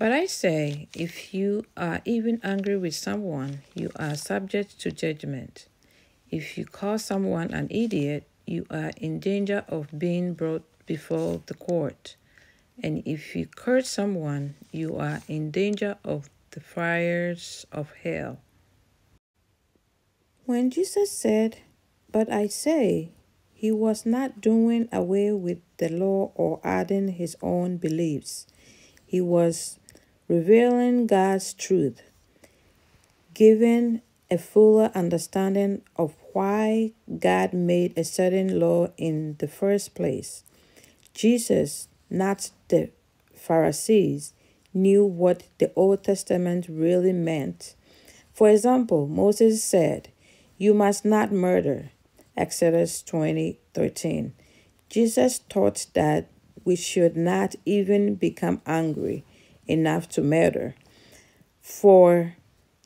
But I say, if you are even angry with someone, you are subject to judgment. If you call someone an idiot, you are in danger of being brought before the court. And if you curse someone, you are in danger of the fires of hell. When Jesus said, But I say, he was not doing away with the law or adding his own beliefs. He was revealing God's truth, giving a fuller understanding of why God made a certain law in the first place. Jesus, not the Pharisees, knew what the Old Testament really meant. For example, Moses said, You must not murder. Exodus 20 13. Jesus taught that we should not even become angry enough to murder, for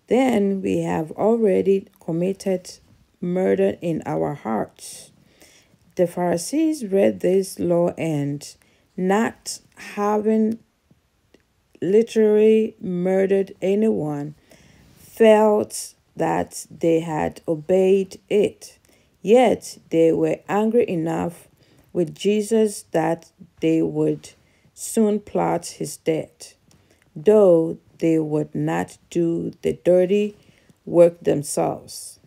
then we have already committed murder in our hearts. The Pharisees read this law and, not having literally murdered anyone, felt that they had obeyed it. Yet they were angry enough with Jesus that they would soon plot his death, though they would not do the dirty work themselves.